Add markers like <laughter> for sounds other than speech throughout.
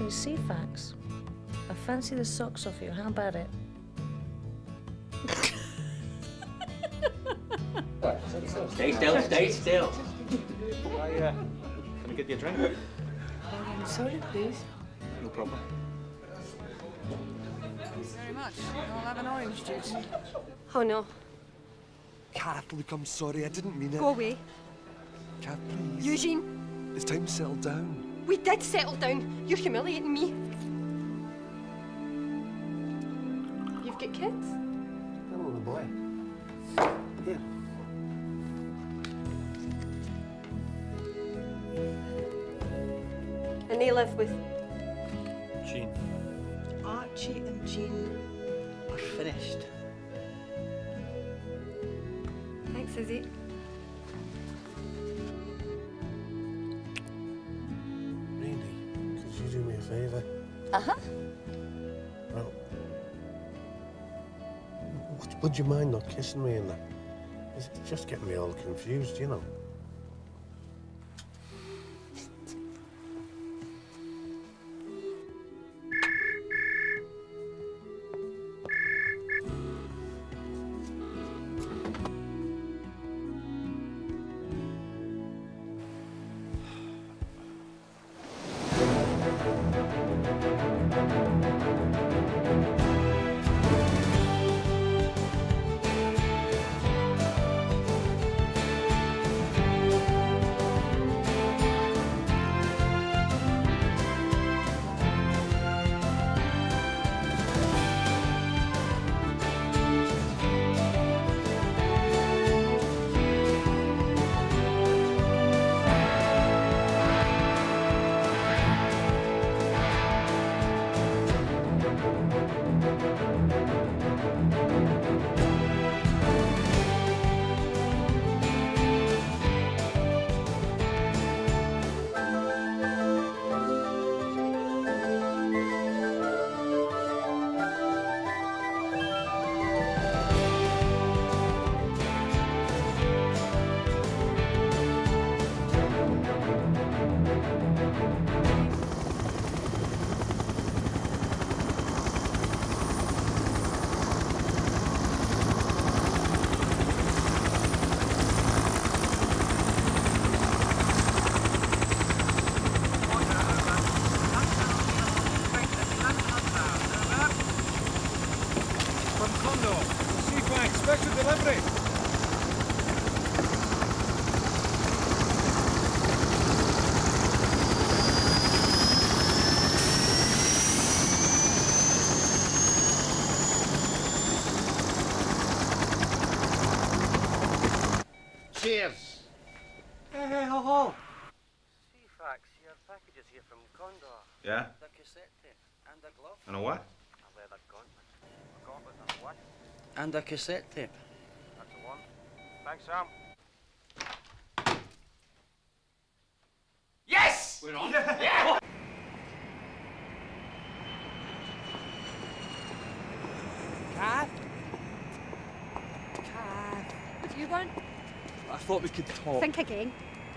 So, Ceefax, I fancy the socks off you. How about it? Stay still, stay still. I, uh, can I get you a drink? Soda, please. No problem. Thanks very much. I'll have an orange juice. Oh no. Kath, look, I'm sorry. I didn't mean it. Go away. Kath, please. Eugene, It's time to settle down. We did settle down. You're humiliating me. You've got kids? Oh, the boy. Here. And they live with. Jean. Archie and Jean are finished. Thanks, Izzy. Favour? Uh-huh. Well, would, would you mind not kissing me in that? It's just getting me all confused, you know. From Condor. Yeah? The cassette tape and a glove. And a what? A leather gauntlet. A gauntlet and what? And a cassette tape. That's the one. Thanks, Sam. Yes! We're on. Yeah! <laughs> Kath? Kath. What do you want? I thought we could talk. Think again.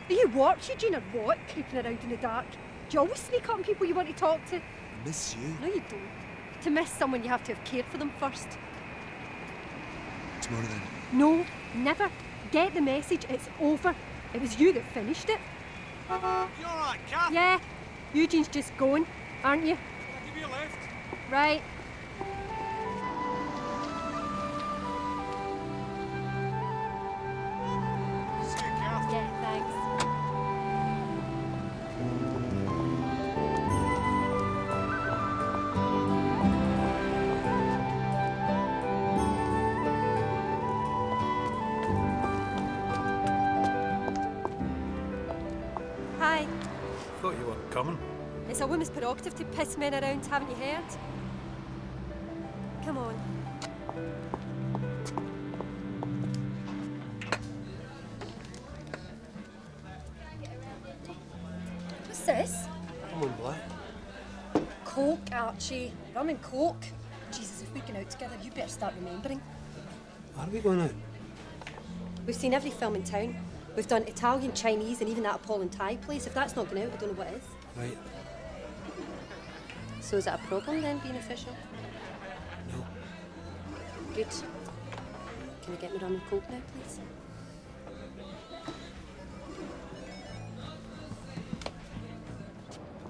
Are you what, Eugene, or what? Creeping around in the dark. Do you always sneak up on people you want to talk to? I miss you. No, you don't. To miss someone, you have to have cared for them first. Tomorrow then. No, never. Get the message. It's over. It was you that finished it. You alright, Kath? Yeah. Eugene's just going, aren't you? Give you a lift. Right. Prerogative to piss men around, haven't you heard? Come on. What's this? Come on, Black. Coke, Archie. Rum and Coke. Jesus, if we're going out together, you better start remembering. Are we going out? We've seen every film in town. We've done Italian, Chinese, and even that appalling Thai place. If that's not going out, I don't know what is. Right. So is that a problem then being official? No. Good. Can you get me rum and coke now, please?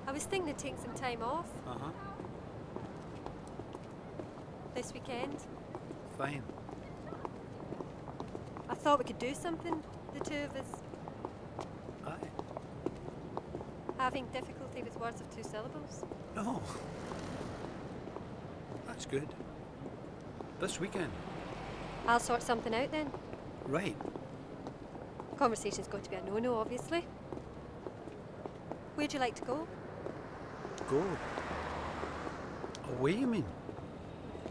I was thinking to take some time off Uh huh. this weekend. Fine. I thought we could do something, the two of us. Aye. Having difficulty with words of two syllables. No. That's good. This weekend. I'll sort something out then. Right. Conversation's going to be a no-no, obviously. Where'd you like to go? Go. Away, you mean?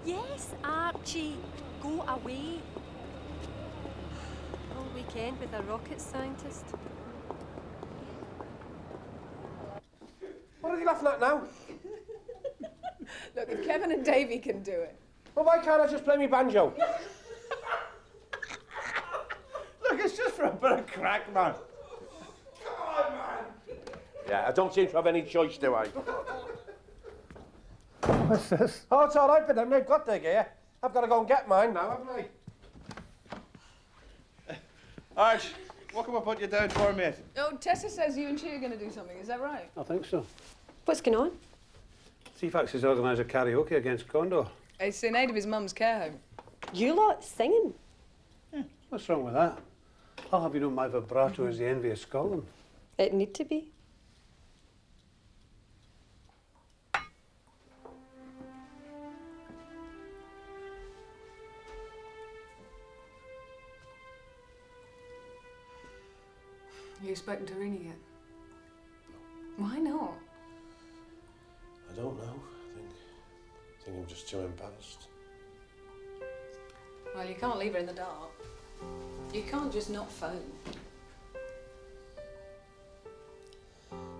Yes, Archie. Go away. All weekend with a rocket scientist. What are you laughing at now? Look, if Kevin and Davy can do it. Well, why can't I just play me banjo? <laughs> Look, it's just for a bit of crack, man. Come on, man. Yeah, I don't seem to have any choice, do I? <laughs> What's this? Oh, it's all right, but they've got their gear. I've got to go and get mine now, haven't I? <laughs> Arch, what can we put you down for, mate? Oh, Tessa says you and she are going to do something. Is that right? I think so. What's going on? Ceefax has organised a karaoke against Condor. It's in aid of his mum's care home. You lot singing? Hmm, what's wrong with that? I'll have you know my vibrato is the envy of Scotland. It need to be. You spoken to Rini yet? Why not? I don't know. I think, I think I'm just too embarrassed. Well, you can't leave her in the dark. You can't just not phone.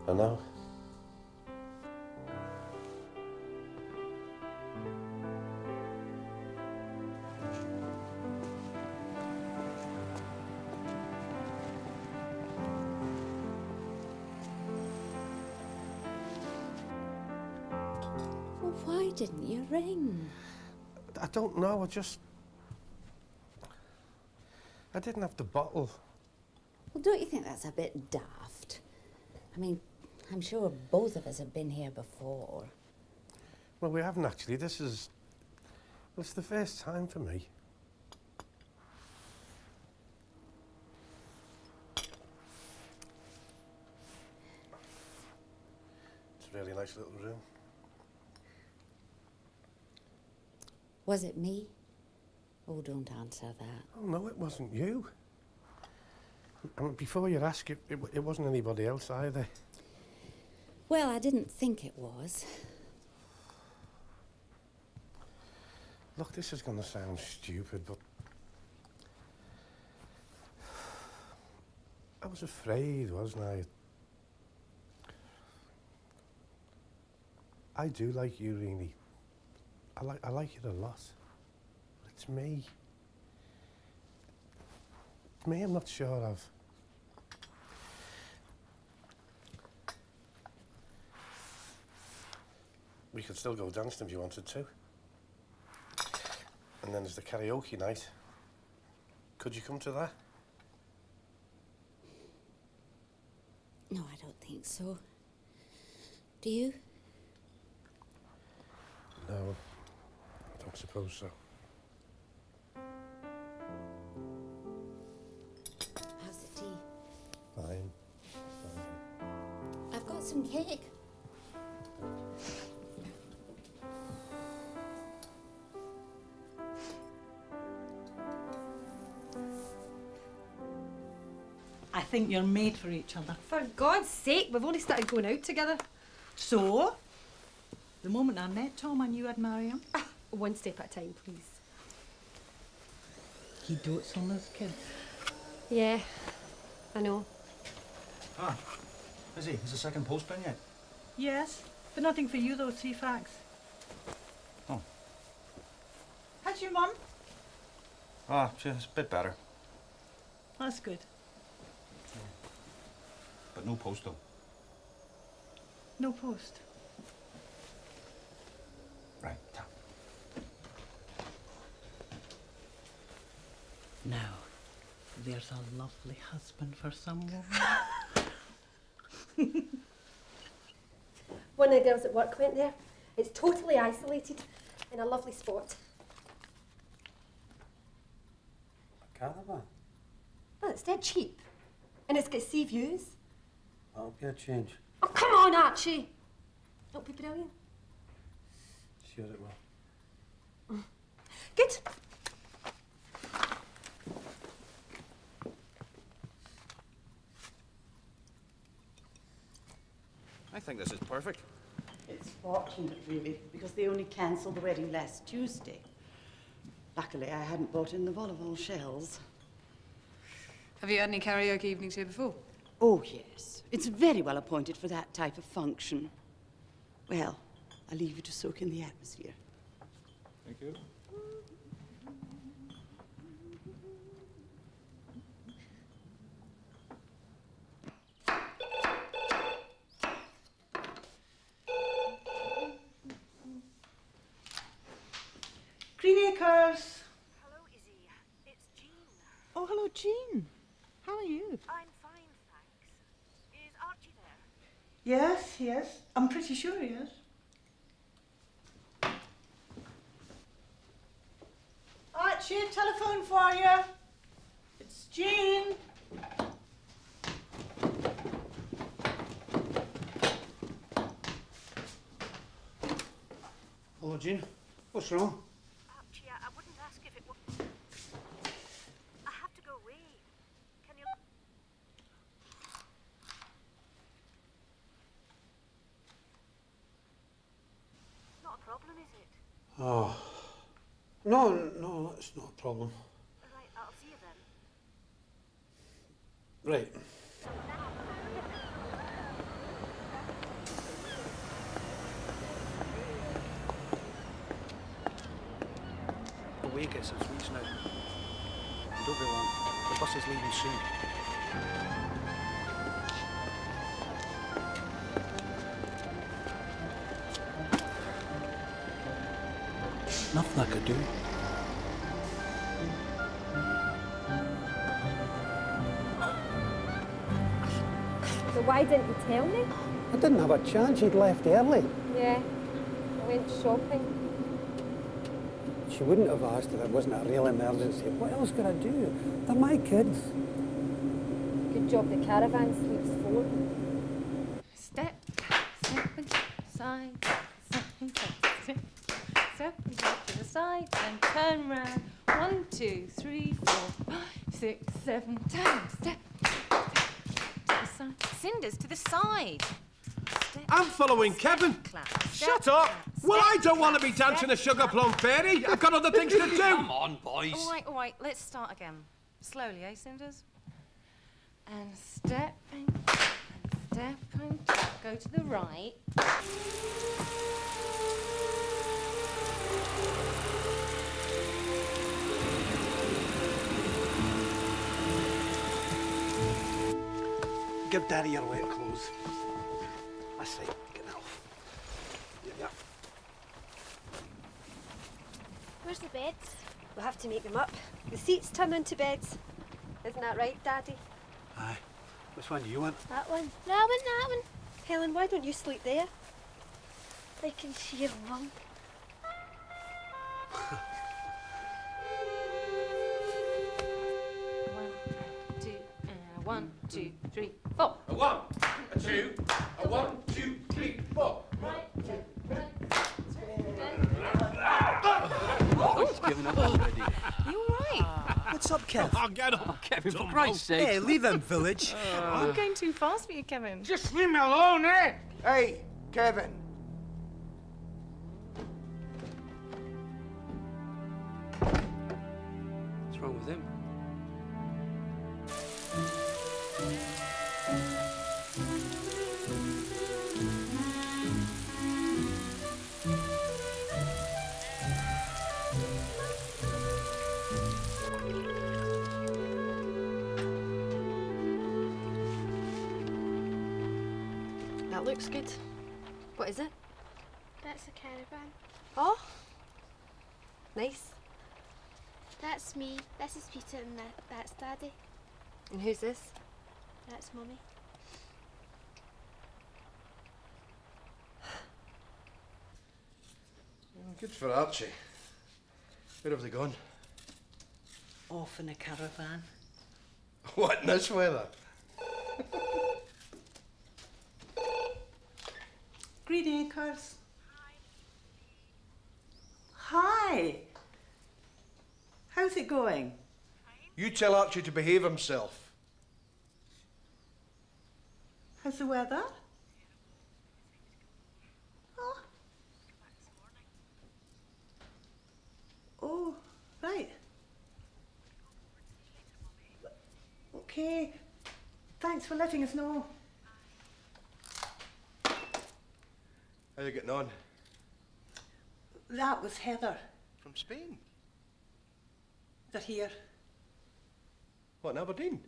I know. Didn't you ring? I don't know. I just. I didn't have the bottle. Well, don't you think that's a bit daft? I mean, I'm sure both of us have been here before. Well, we haven't actually. This is. Well, it's the first time for me. It's a really nice little room. Was it me? Oh, don't answer that. Oh, no, it wasn't you. I mean, before you ask, it, it, it wasn't anybody else either. Well, I didn't think it was. Look, this is going to sound stupid, but. I was afraid, wasn't I? I do like you, Rini. I like, I like it a lot. But it's me. It's me I'm not sure of. We could still go dancing if you wanted to. And then there's the karaoke night. Could you come to that? No, I don't think so. Do you? No, I suppose so. How's the tea? Fine. I've got some cake. I think you're made for each other. For God's sake, we've only started going out together. So, the moment I met Tom, I knew I'd marry him. <laughs> One step at a time, please. He dotes on those kids. Yeah, I know. Ah, is he? Is the second post been yet? Yes, but nothing for you though, Ceefax. Oh. How's your mum? Ah, just a bit better. That's good. But no post though. No post. Right. Now, there's a lovely husband for some woman. <laughs> One of the girls at work went there. It's totally isolated in a lovely spot. A caravan? Well, it's dead cheap. And it's got sea views. That'll be a change. Oh, come on, Archie! It'll be brilliant. Sure it will. Good. Think this is perfect. It's fortunate, really, because they only cancelled the wedding last Tuesday. Luckily, I hadn't bought in the volleyball shells. Have you had any karaoke evenings here before? Oh, yes. It's very well appointed for that type of function. Well, I'll leave you to soak in the atmosphere. Thank you. Green Acres. Hello, Izzy. It's Jean. Oh, hello, Jean. How are you? I'm fine, thanks. Is Archie there? Yes, yes. I'm pretty sure he is. Archie, telephone for you. It's Jean. Hello, Jean. What's wrong? Archie, I, I wouldn't ask if it were. I have to go away. Can you. It's not a problem, is it? Oh. No, no, that's not a problem. Right, I'll see you then. Right. Away gets its weeks now. Don't be long. The bus is leaving soon. Nothing I could do. So why didn't you tell me? I didn't have a chance. He'd left early. Yeah, I went shopping. She wouldn't have asked if it wasn't a real emergency. What else could I do? They're my kids. Good job the caravan sleeps four. I'm following Kevin. Shut up! Well, I don't want to be dancing a sugar plum fairy. I've got other things to <laughs> do. Come on, boys. All right, all right. Let's start again. Slowly, eh, Cinders? And step and step and go to the right. Give Daddy your wet clothes. I right. Get that off. Yeah, yeah. Where's the beds? We'll have to make them up. The seats turn into beds. Isn't that right, Daddy? Aye. Which one do you want? That one. That one, that one. Helen, why don't you sleep there? I can see your mum. One, two, and one, two, three, four. A one, a two, Kev? Oh, get up. Kevin, for Christ's sake. Hey, leave them, village. <laughs> I'm going too fast for you, Kevin. Just leave me alone, eh? Hey, Kevin. And that, that's Daddy. And who's this? That's Mummy. Mm, good for Archie. Where have they gone? Off in a caravan. <laughs> What, in this weather? <laughs> Green Acres. Hi. How's it going? You tell Archie to behave himself. How's the weather? Oh. Oh, right. Okay. Thanks for letting us know. How you getting on? That was Heather. From Spain? They're here. What, in Aberdeen?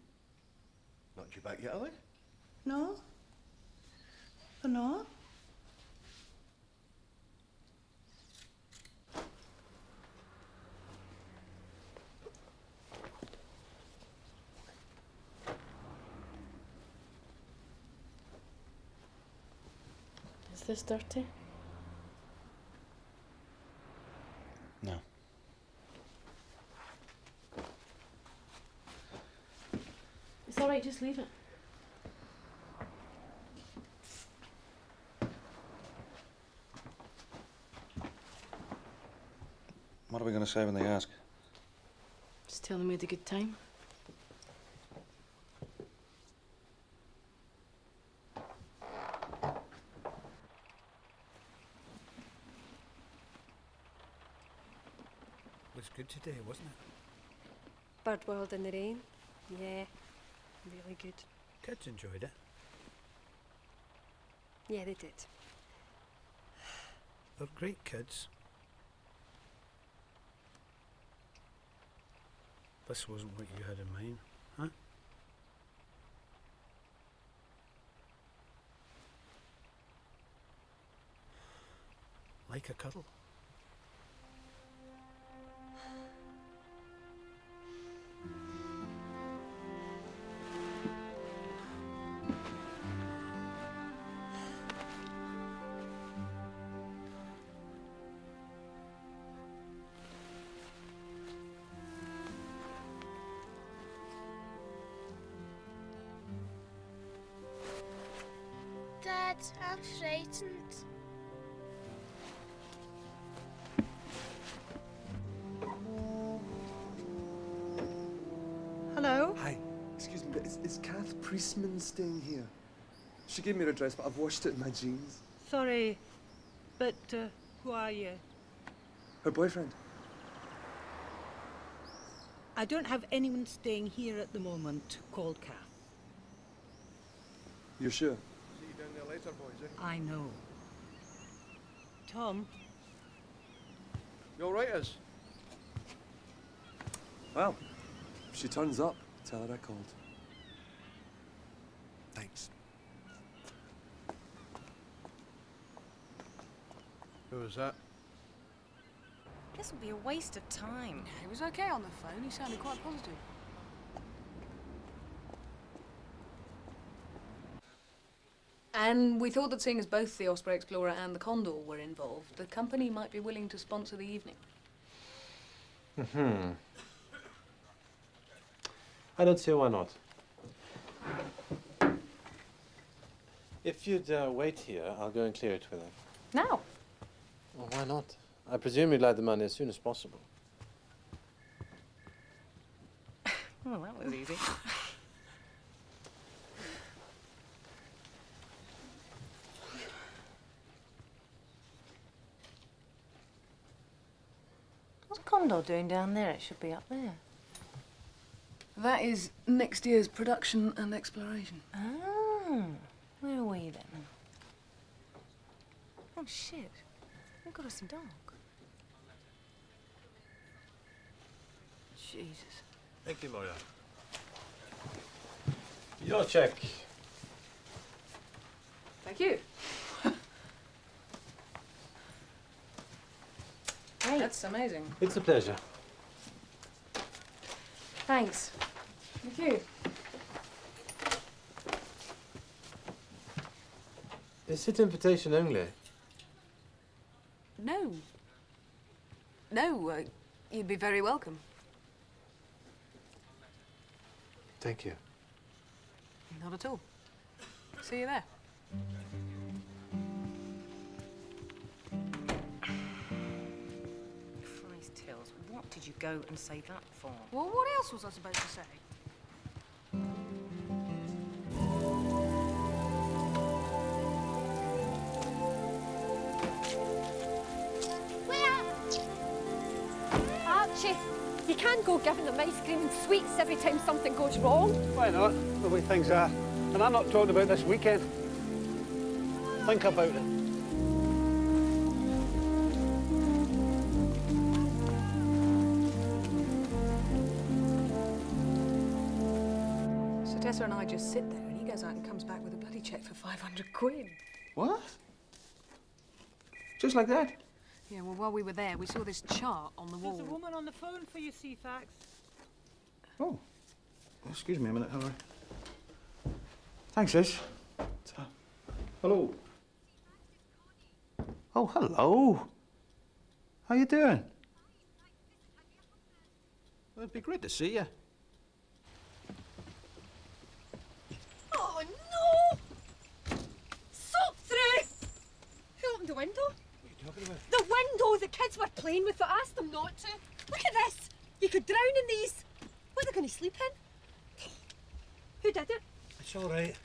Not due back yet, are they? No? They're not? Is this dirty? No. It's all right, just leave it. What are we going to say when they ask? Just tell them we had a good time. was good today, wasn't it? Bird World in the rain. Yeah, really good. Kids enjoyed it. Yeah, they did. They're great kids. This wasn't what you had in mind, huh? Like a cuddle. Dad, frightened. Hello? Hi. Excuse me, but is, is Kath Priestman staying here? She gave me her address, but I've washed it in my jeans. Sorry, but uh, who are you? Her boyfriend. I don't have anyone staying here at the moment called Kath. You're sure? See you down there later, boys, eh? I know. Tom, You all right, us? Well, if she turns up, tell her I called. Thanks. Who was that? This would be a waste of time. He was okay on the phone. He sounded quite positive. And we thought that seeing as both the Osprey Explorer and the Condor were involved, the company might be willing to sponsor the evening. Hmm. I don't see why not. If you'd uh, wait here, I'll go and clear it with them. Now? Well, why not? I presume you'd like the money as soon as possible. <laughs> Well, that was easy. <laughs> What's Condor doing down there? It should be up there. That is next year's production and exploration. Oh, where are we then? Oh shit, We've got us some dog. Jesus. Thank you, Moira. Your check. Thank you. That's amazing. It's a pleasure. Thanks. Thank you. Is it invitation only? No. No, uh, you'd be very welcome. Thank you. Not at all. See you there. Go and say that for? Well, what else was I supposed to say? Archie, you can't go giving them ice cream and sweets every time something goes wrong. Why not? The way things are. And I'm not talking about this weekend. Think about it. Sit there and he goes out and comes back with a bloody cheque for 500 quid. What? Just like that? Yeah, well, while we were there, we saw this chart on the wall. There's a woman on the phone for you, Ceefax. Oh. Excuse me a minute, Hillary. Thanks, Ish. Hello. Oh, hello. How you doing? Well, it'd be great to see you. Oh no! Soap through! The window? The window the kids were playing with, but asked them not to. Look at this! You could drown in these. What are they going to sleep in? <sighs> Who did it? It's all right.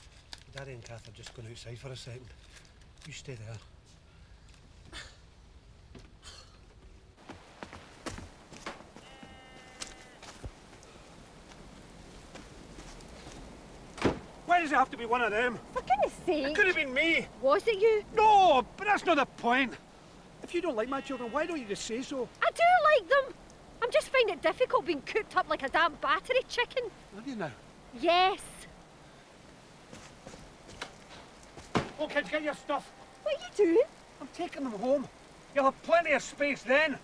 Daddy and Kath are just going outside for a second. You stay there. Does it have to be one of them? For goodness sake! It could have been me. Was it you? No, but that's not the point. If you don't like my children, why don't you just say so? I do like them. I'm just finding it difficult being cooped up like a damn battery chicken. Have you now? Yes. Oh, kids, get your stuff. What are you doing? I'm taking them home. You'll have plenty of space then.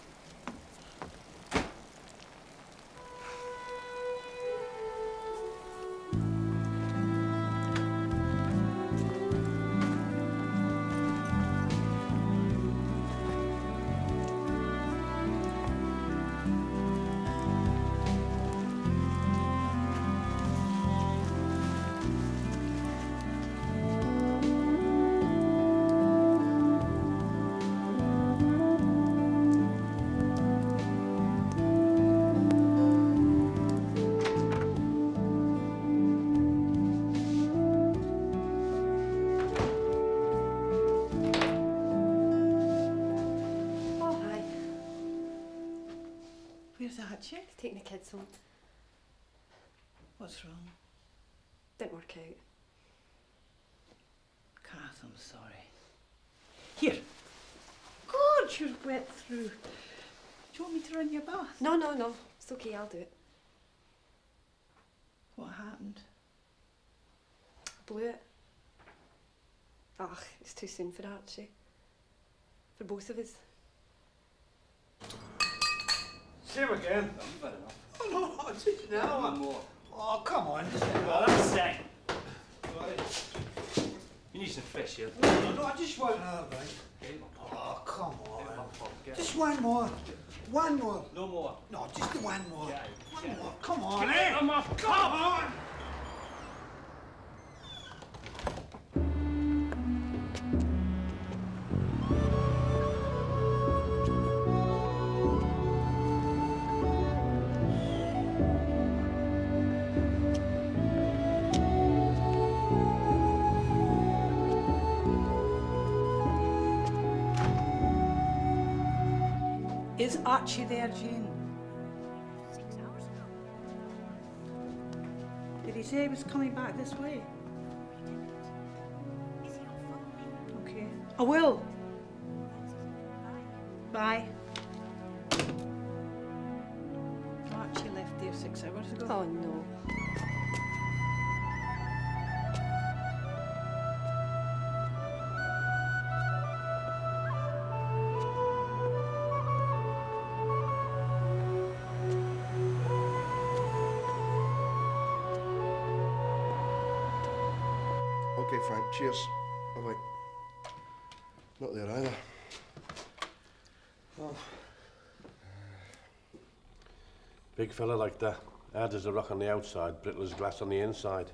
Where's Archie? Taking the kids home. What's wrong? Didn't work out. Kath, I'm sorry. Here. God, you're wet through. Do you want me to run your bath? No, no, no. It's okay, I'll do it. What happened? I blew it. Ugh, it's too soon for Archie. For both of us. Same again. Oh, no, no, just now. One more. Oh, come on. Just Oh, that's it. You need some fresh air. No, no, no, I just want... Oh, right. Oh, come on. Just one more. One more. No more. No, just one more. Yeah, One yeah. more. Come on, Get eh? them off. Come on. Is you there, Jean? Did he say he was coming back this way? Okay. I will. Bye. Archie left there six hours ago. Oh, no. cheers. I'm like, not there either. Oh. Big fella like that. Hard as a rock on the outside, brittle as glass on the inside.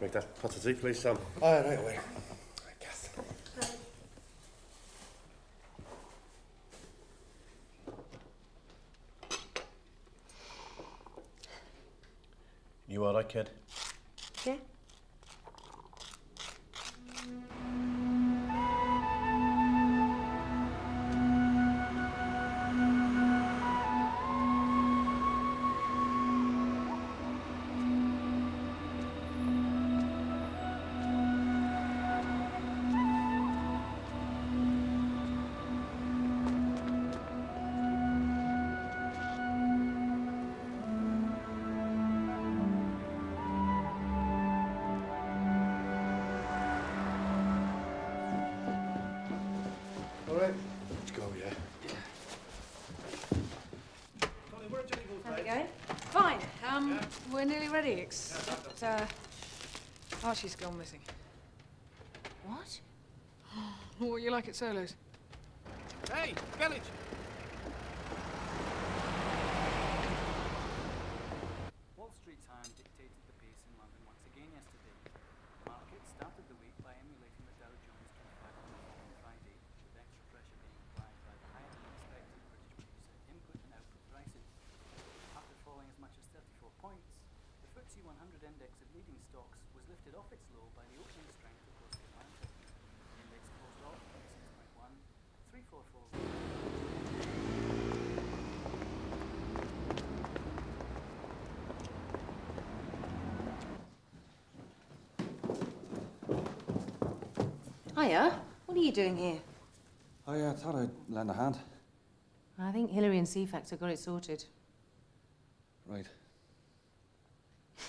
Make that pot of tea, please, Sam. Aye, right, right away. We're nearly ready, except uh, Archie's gone missing. What? <gasps> What you like at solos? Hey, village! Hiya. What are you doing here? Oh, yeah, I uh, thought I'd lend a hand. I think Hillary and C-Factor got it sorted. Right. <laughs>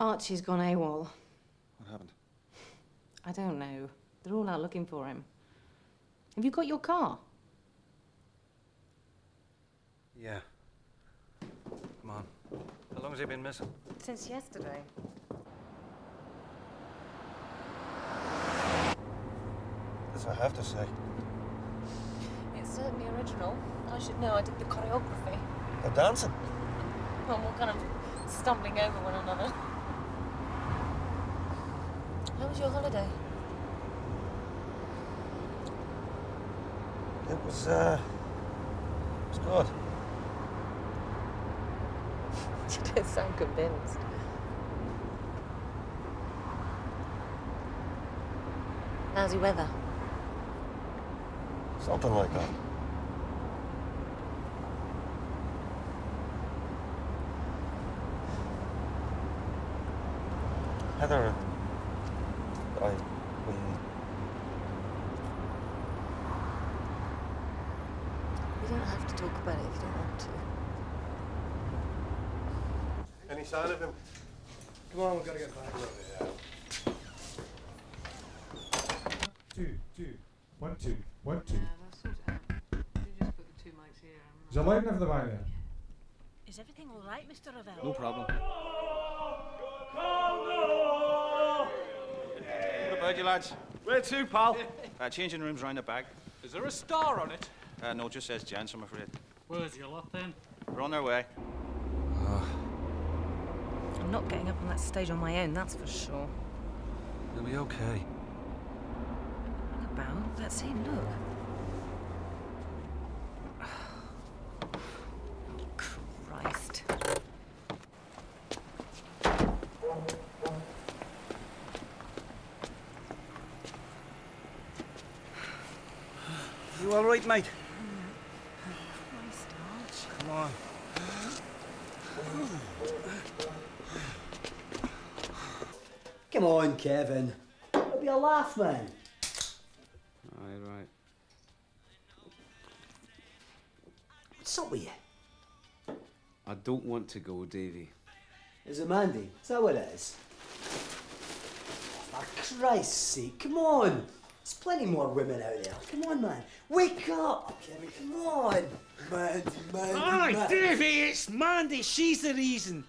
Archie's gone AWOL. What happened? I don't know. They're all out looking for him. Have you got your car? Yeah. Come on. How long has he been missing? Since yesterday. This I have to say. It's certainly original. I should know. I did the choreography. The dancing? Well, we're kind of stumbling over one another. How was your holiday? It was, uh... It was good. <laughs> you don't sound convinced. How's the weather? Something like that. Heather, I, we, We don't have to talk about it if you don't want to. Any sign of him? Come on, we've got to get back. Two, two. One, two. One, two. that's sort it out. You just put the two mics here. Is there light enough for the there? Is everything all right, Mr. Ravel? No problem. What about you, lads? Where to, pal? Uh, changing rooms round the back. Is there a star on it? Uh, no, it just says gents, I'm afraid. Where's your lot then? We're on our way. I'm not getting up on that stage on my own, that's for sure. You'll be okay. About. Let's see, look. Christ. You all right, mate? Come on. Come on, Kevin. It'll be a laugh, man. Aye, right. What's up with you? I don't want to go, Davy. Is it Mandy? Is that what it is? For Christ's sake, come on. There's plenty more women out there. Come on, man. Wake up, Kevin. Come on. Mandy, Mandy, Aye, Mandy. Davy, it's Mandy. She's the reason.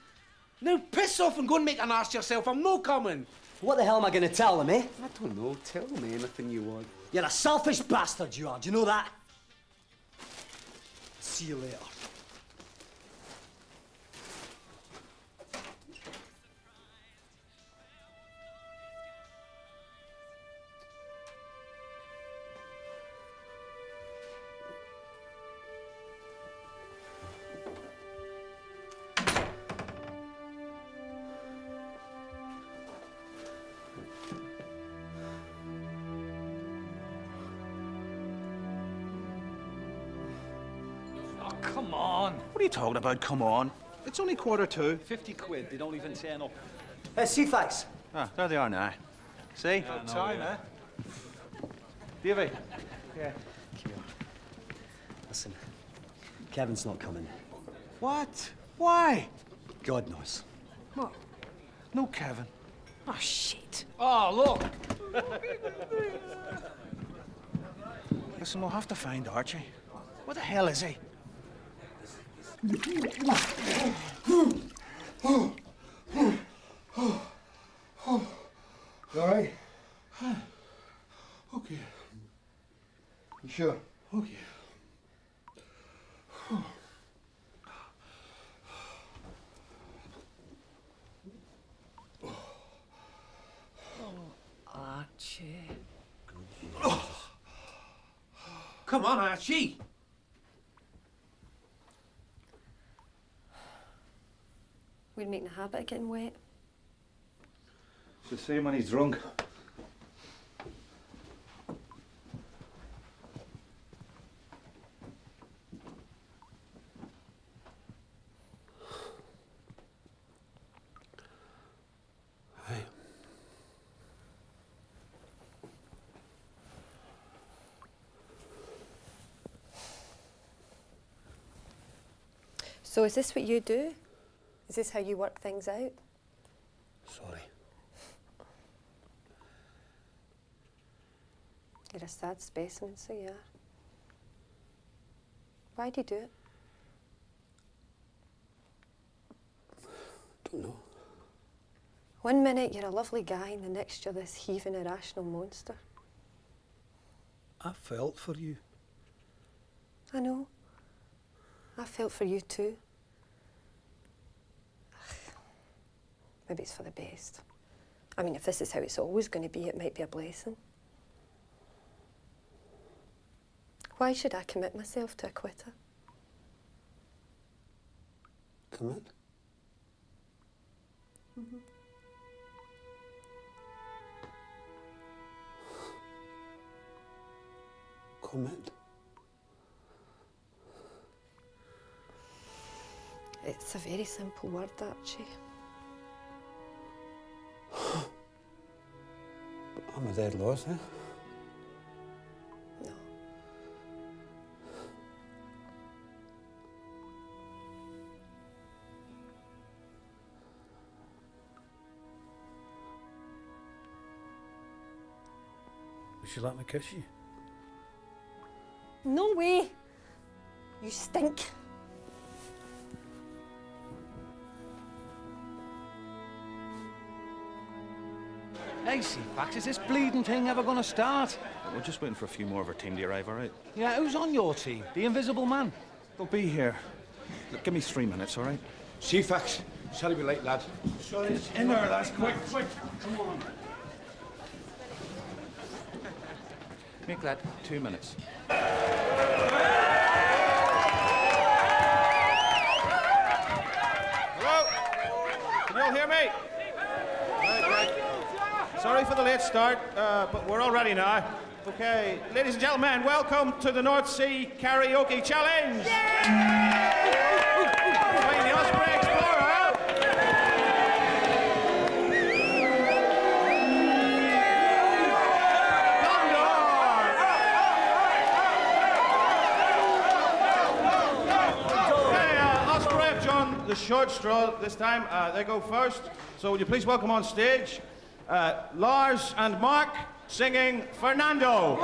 Now piss off and go and make an ass yourself. I'm no coming. What the hell am I going to tell them, eh? I don't know. Tell me anything you want. You're a selfish bastard, you are. Do you know that? See you later. Come on. What are you talking about, come on? It's only quarter to. 50 quid. They don't even turn up. Hey, Ceefax. Ah, there they are now. See? About time, eh? Davy. Yeah. Come here. Listen, Kevin's not coming. What? Why? God knows. What? No, Kevin. Oh, shit. Oh, look. <laughs> Listen, we'll have to find Archie. Where the hell is he? You all right? Okay. You sure? Okay. Oh, Archie. Come on, Archie. Making a habit of getting wet. It's the same when he's drunk. So is this what you do? Is this how you work things out? Sorry. You're a sad specimen, so you are. Why do you do it? Don't know. One minute you're a lovely guy, and the next you're this heaving, irrational monster. I felt for you. I know. I felt for you too. Maybe it's for the best. I mean, if this is how it's always going to be, it might be a blessing. Why should I commit myself to a quitter? Commit? Mm-hmm. Commit? It's a very simple word, Archie. I'm a dead loss, eh? No. Would you let me kiss you? No way! You stink. Hey, Fax, is this bleeding thing ever going to start? We're just waiting for a few more of our team to arrive, all right? Yeah, who's on your team? The Invisible Man? They'll be here. Look, give me three minutes, all right? Ceefax, sorry we're late, lad. Sorry, in there, lads, quick, quick. Come on. Make that two minutes. Hello? Can you all hear me? Sorry for the late start, uh, but we're all ready now. Okay, ladies and gentlemen, welcome to the North Sea Karaoke Challenge! Playing the Osprey Explorer. Okay, uh, Osprey have the short straw this time. Uh, they go first. So would you please welcome on stage uh, Lars and Mark singing Fernando.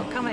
not coming.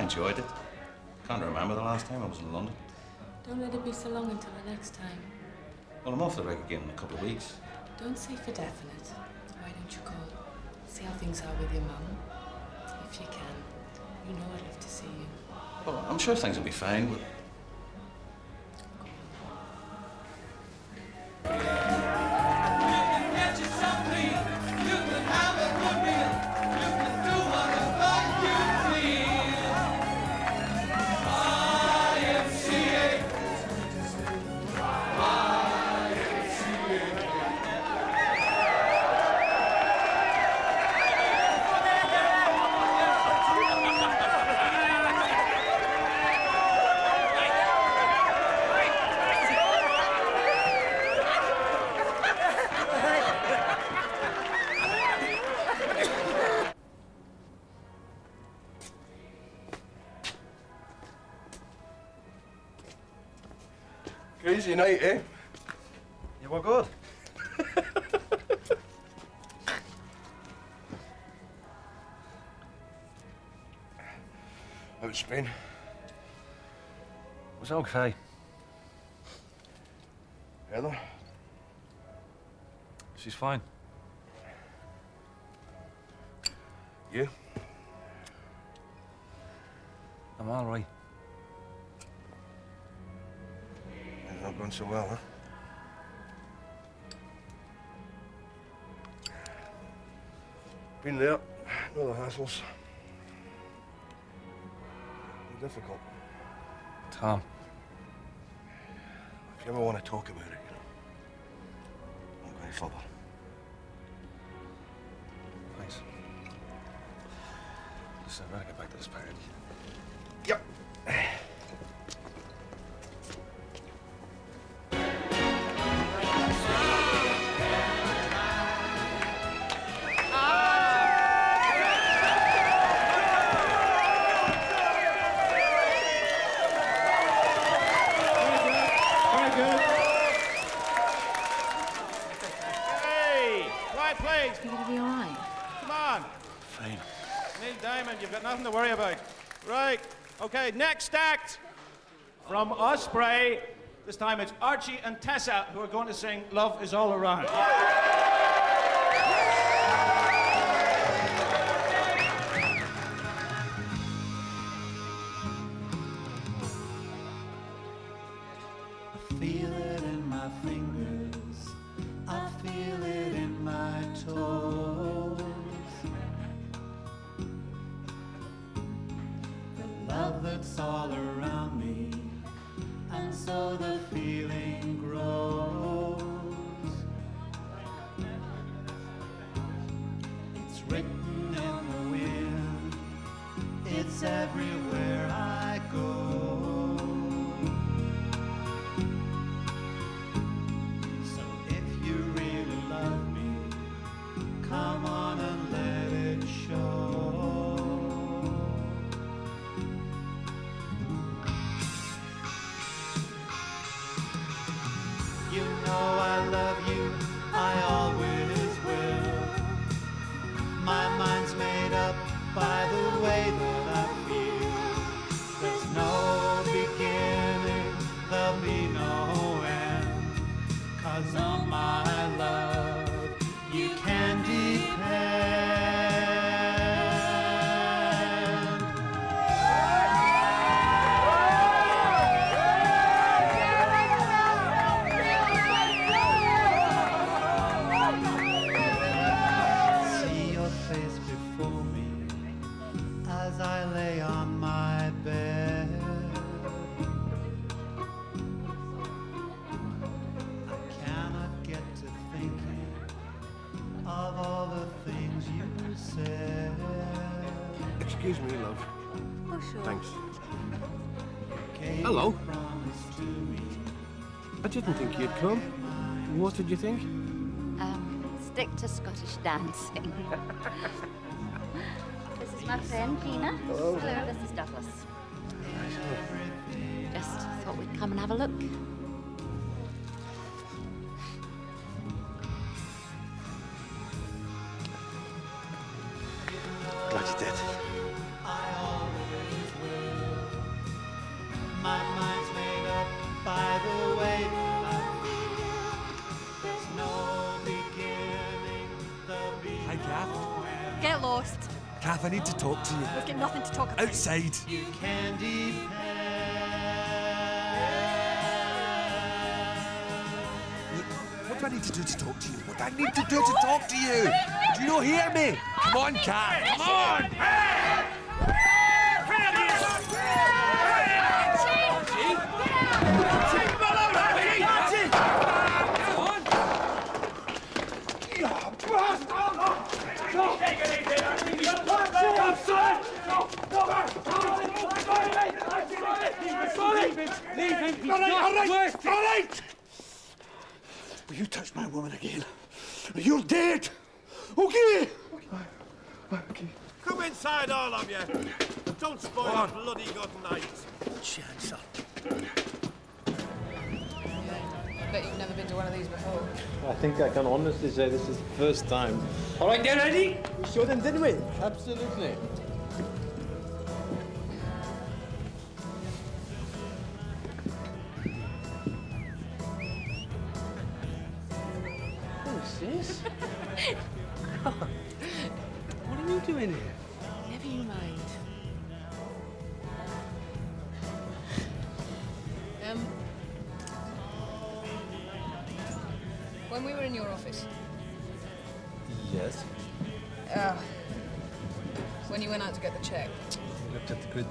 I enjoyed it. Can't remember the last time I was in London. Don't let it be so long until the next time. Well, I'm off the rig again in a couple of weeks. Don't say for definite. Why don't you call? See how things are with your mum. If you can. You know I'd love to see you. Well, I'm sure things will be fine. Okay. Heather? She's fine. You? I'm all right. It's not going so well, huh? Been there, No the hassles. Difficult. Tom. If you ever want to talk about it, you know, I'm going further. Thanks. Listen, I better get back to this party. Next act from Osprey. This time it's Archie and Tessa who are going to sing Love is All Around. Love that's all around me, and so the feeling grows. It's written in the wind. It's everywhere I didn't think you'd come. What did you think? Um, stick to Scottish dancing. <laughs> this is my friend Gina. Hello. This is Douglas. Just thought we'd come and have a look. To you. We've got nothing to talk about. Outside. You can depend. What do I need to do to talk to you? What do I need to do to talk to you? Do you not hear me? Come on, Kath. Come on. Leave him. He's All right, not all right, worth it. all right. Will you touch my woman again? You're dead. Okay. Okay. Come inside, all of you. Don't spoil a bloody good night. Chance up. I bet you've never been to one of these before. I think I can honestly say this is the first time. All right, get ready. We showed them, didn't we? Absolutely.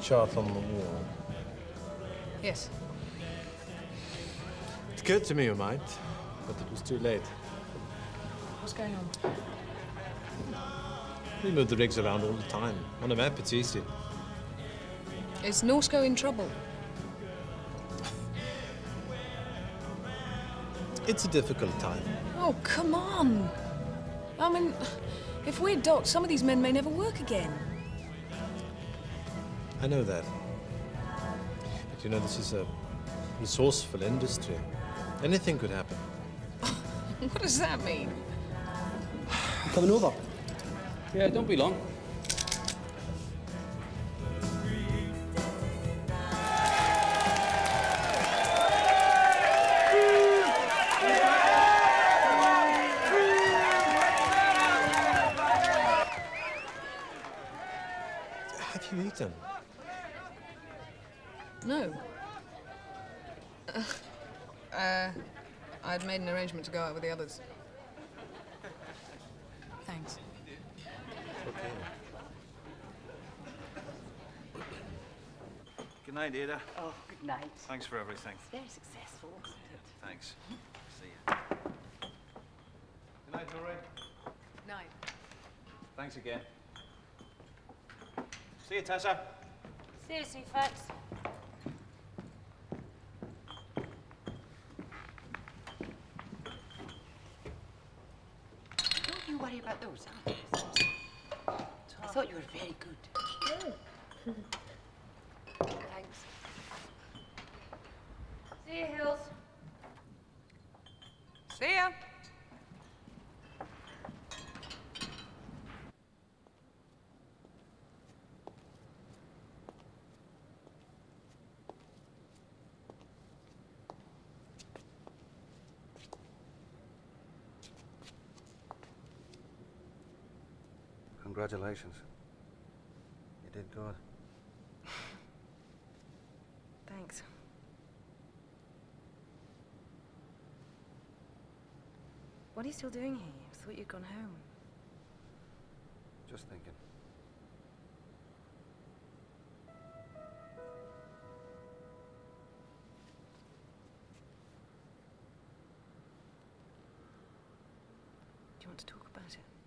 Chart on the wall. yes, It occurred to me you might, but it was too late. what's going on? We move the rigs around all the time. On a map, it's easy. Is Norsco in trouble? <laughs> It's a difficult time. Oh, come on! I mean, if we're docked, some of these men may never work again. I know that. But you know, this is a resourceful industry. Anything could happen. <laughs> what does that mean? Coming over. Yeah, don't be long. Have you eaten? No. Uh, uh, I'd made an arrangement to go out with the others. Thanks. Okay. Good night, Ada. Oh, good night. Thanks for everything. It's very successful, wasn't it? Thanks. See you. Good night, Rory. Night. Thanks again. See you, Tessa. Seriously, Fax. Don't you worry about those, huh? I thought you were very good. <laughs> Thanks. See you, Hills. See ya. Congratulations. You did good. Thanks. What are you still doing here? I thought you'd gone home. Just thinking. Do you want to talk about it?